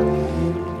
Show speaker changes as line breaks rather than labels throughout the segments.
Música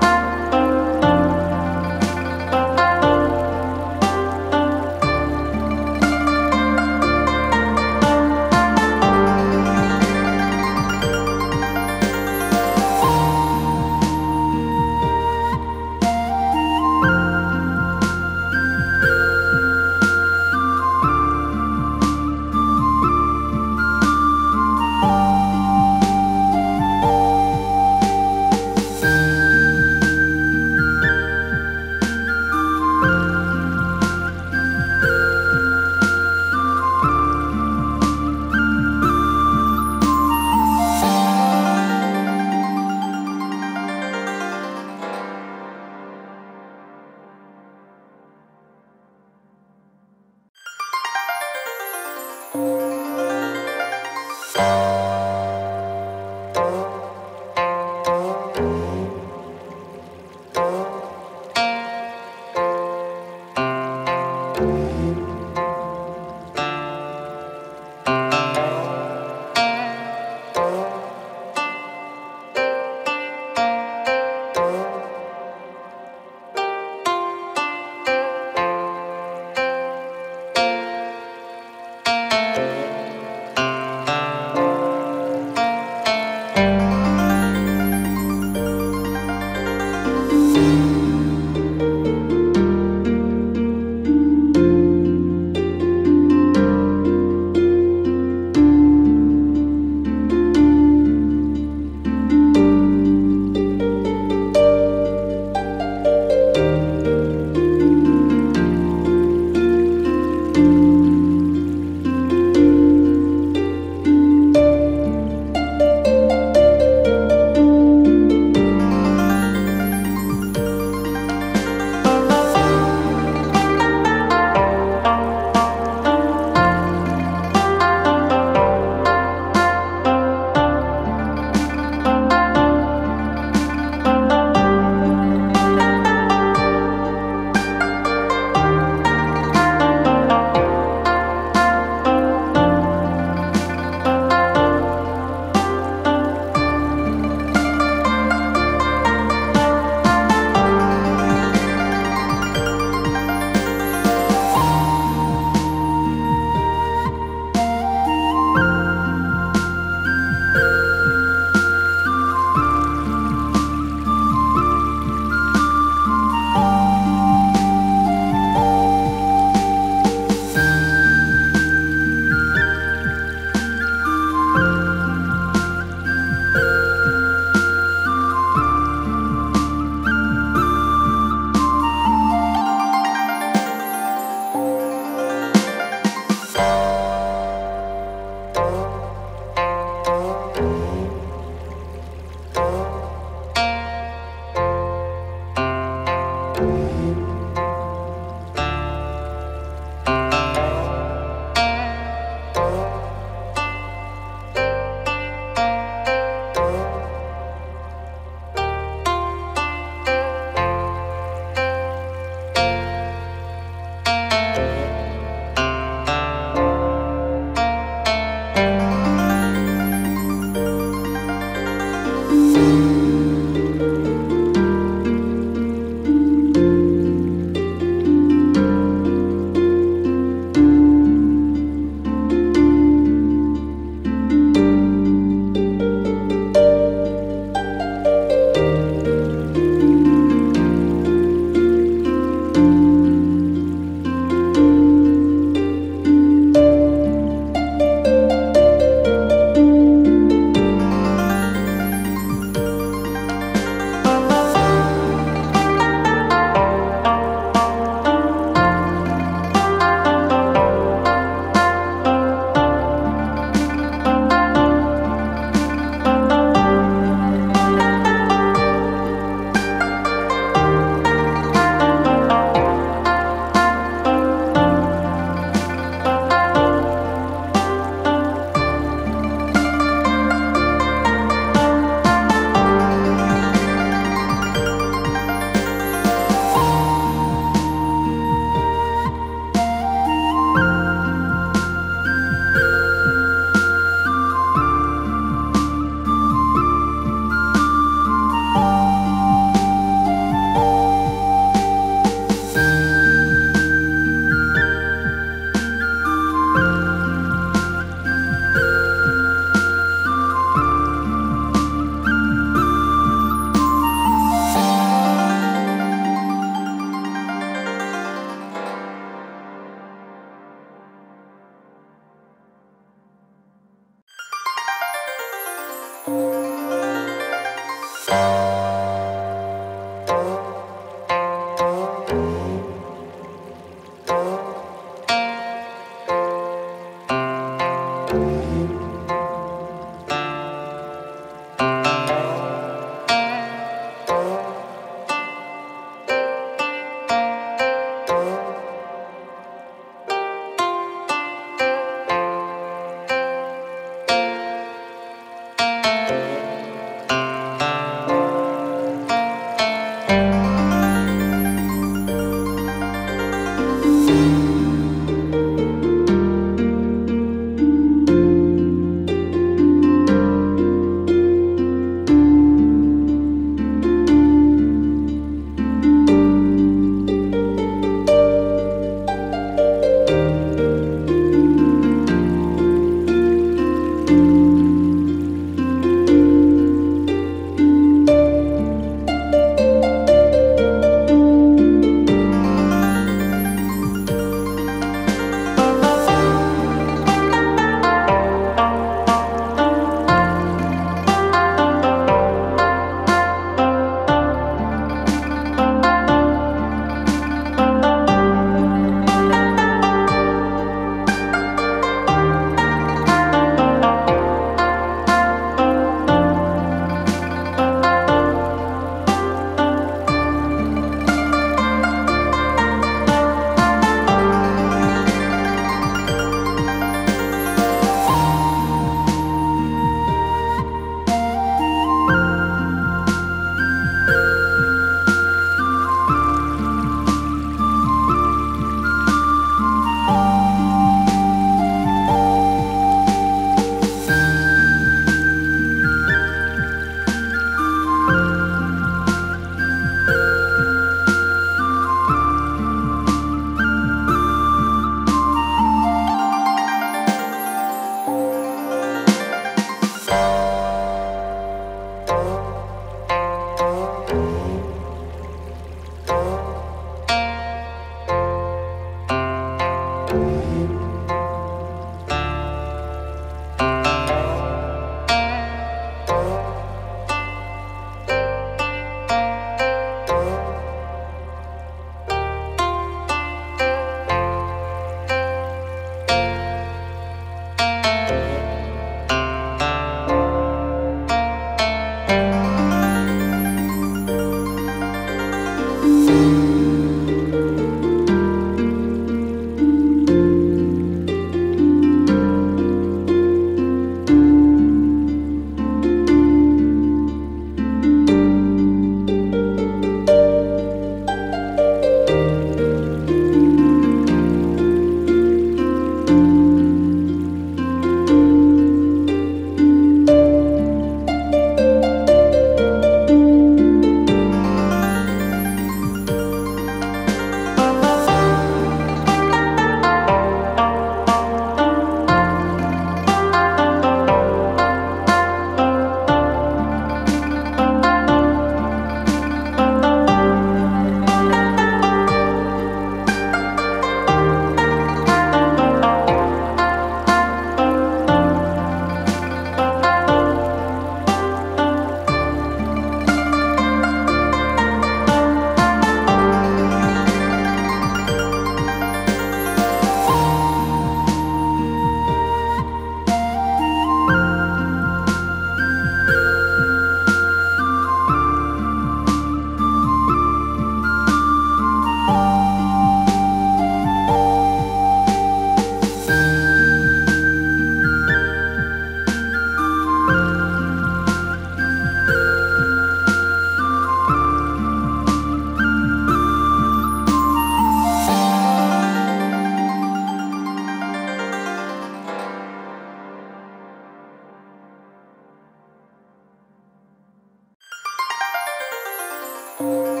Thank you.